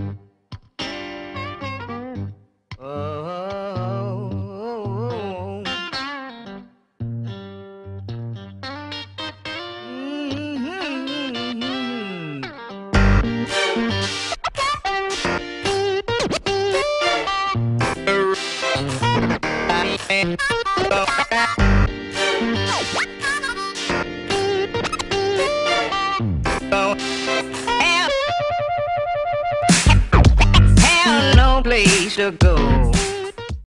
Oh, oh, oh, oh. Mm-hmm. place to go.